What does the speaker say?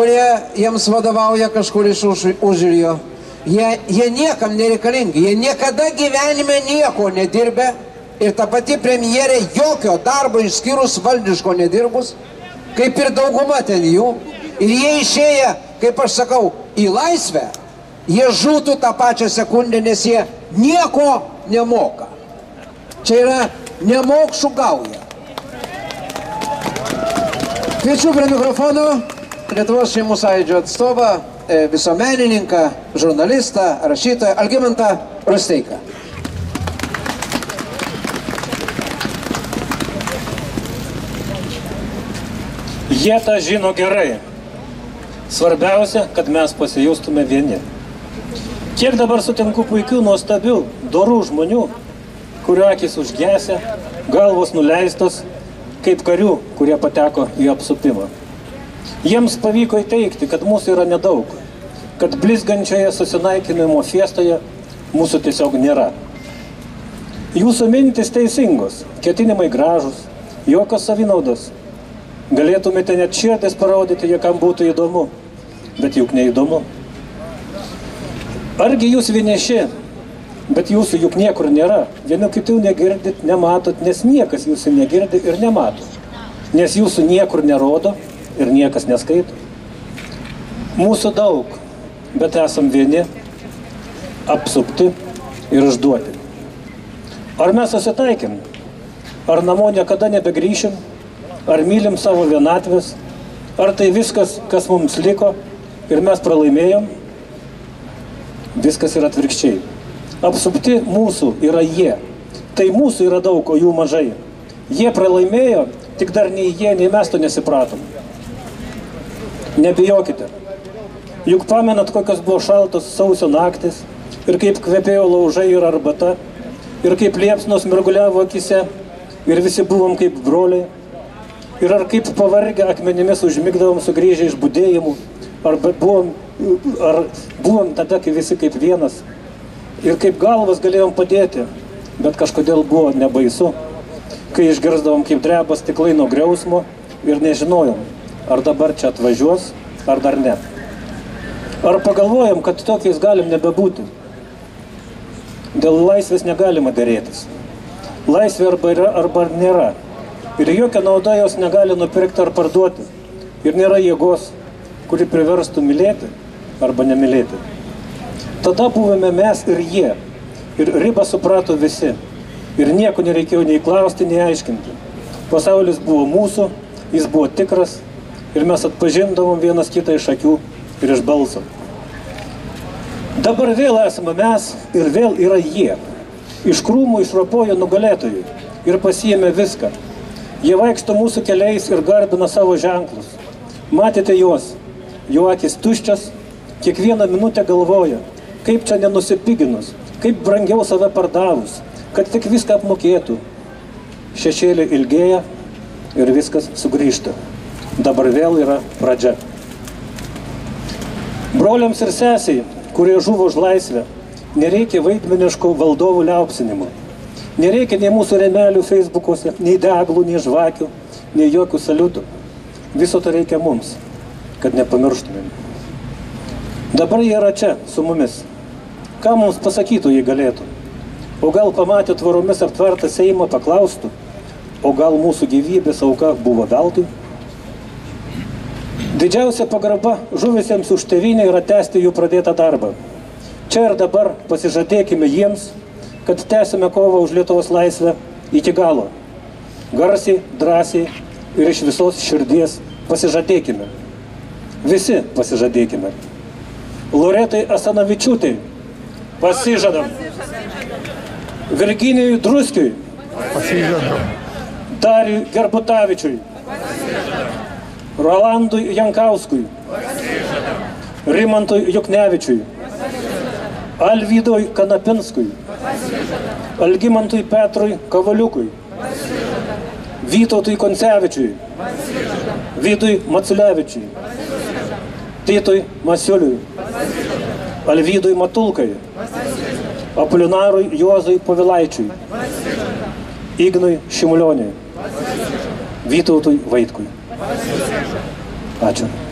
kurie jiems vadovauja kažkur iš už- užrijo, jie, jie niekam nereikalingi, jie niekada gyvenime nieko nedirbė ir ta pati premjerė jokio darbo išskyrus valdiško nedirbus, kaip ir dauguma ten jų. Ir jie išėję, kaip aš sakau, į laisvę, jie žūtų tą pačią sekundę, nes jie nieko nemoka. Čia yra nemokšų gauja. Kviečiu prie mikrofono Lietuvos šeimų sąjūdžio atstovą, e, visuomenininką, žurnalistą, rašytoją Algimantą Rusteiką. Jie tą žino gerai. Svarbiausia, kad mes pasijaustume vieni. Kiek dabar sutinku puikių, nuostabių, dorų žmonių, kurių akis užgesę, galvos nuleistos, kaip karių, kurie pateko į apsupimą. Jiems pavyko įteikti, kad mūsų yra nedaug, kad blizgančioje susinaikinimo fiestoje mūsų tiesiog nėra. Jūsų mintis teisingos, ketinimai gražus, jokios savinaudos. Galėtumėte net širdis parodyti, jie kam būtų įdomu, bet juk neįdomu. Argi jūs vieniši, bet jūsų juk niekur nėra. Vienu kitų negirdit, nematot, nes niekas jūsų negirdi ir nemato. Nes jūsų niekur nerodo ir niekas neskaito. Mūsų daug, bet esam vieni, apsupti ir išduoti. Ar mes susitaikėm? Ar namo niekada nebegrįšim? Ar mylim savo vienatvės? Ar tai viskas, kas mums liko ir mes pralaimėjom? Viskas yra atvirkščiai. Apsupti mūsų yra jie. Tai mūsų yra daug, o jų mažai. Jie pralaimėjo, tik dar nei jie, nei mes to nesipratom. Nebijokite. Juk pamenat, kokios buvo šaltos sausio naktis ir kaip kvepėjo laužai ir arbata ir kaip liepsnos mirguliavo akise ir visi buvom kaip broliai. Ir ar kaip pavargę akmenimis užmigdavom sugrįžę iš būdėjimų, ar buvom, ar buvom tada, kai visi kaip vienas. Ir kaip galvas galėjom padėti, bet kažkodėl buvo nebaisu, kai išgirsdavom kaip dreba stiklai nuo griausmo ir nežinojom, ar dabar čia atvažiuos, ar dar ne. Ar pagalvojom, kad tokiais galim nebebūti. Dėl laisvės negalima dėrėtis. Laisvė arba yra, arba nėra. Ir jokia nauda jos negali nupirkti ar parduoti. Ir nėra jėgos, kuri priverstų mylėti arba nemylėti. Tada buvome mes ir jie. Ir ribą suprato visi. Ir nieko nereikėjo nei klausti, nei aiškinti. Pasaulis buvo mūsų, jis buvo tikras. Ir mes atpažindavom vienas kitą iš akių ir iš balso. Dabar vėl esame mes ir vėl yra jie. Iš krūmų išropojo nugalėtojai ir pasiėmė viską. Jie vaikšto mūsų keliais ir garbina savo ženklus. Matėte juos, jų akis tuščias, kiekvieną minutę galvoja, kaip čia nenusipiginus, kaip brangiau save pardavus, kad tik viską apmokėtų. Šešėlė ilgėja ir viskas sugrįžta. Dabar vėl yra pradžia. Broliams ir sesiai, kurie žuvo už laisvę, nereikia vaidmeniško valdovų liaupsinimo. Nereikia nei mūsų remelių Facebook'uose, nei deglų, nei žvakių, nei jokių saliutų. Viso to reikia mums, kad nepamirštumėm. Dabar jie yra čia, su mumis. Ką mums pasakytų, jei galėtų? O gal pamatė tvoromis aptvertą Seimą, paklaustų, o gal mūsų gyvybės auka buvo veltui? Didžiausia pagarba žuvisiems už tevinę yra tęsti jų pradėtą darbą. Čia ir dabar pasižadėkime jiems, kad tęsime kovą už Lietuvos laisvę iki galo. Garsiai, drąsiai ir iš visos širdies pasižadėkime. Visi pasižadėkime. Loretai Asanavičiūtai pasižadam. Virginijui Druskiui. Dariui Gerbutavičiui. Rolandui Jankauskui. Rimantui Juknevičiui. Alvydui Kanapinskui. Algimantui Petrui Kavaliukui. Vytautui Koncevičiui. Vydui Maciulevičiui. Titui Masiuliui. Alvydui Matulkai. Apulinarui Juozui Povilaičiui. Ignui Šimulioniui. Vytautui Vaitkui. 맞아.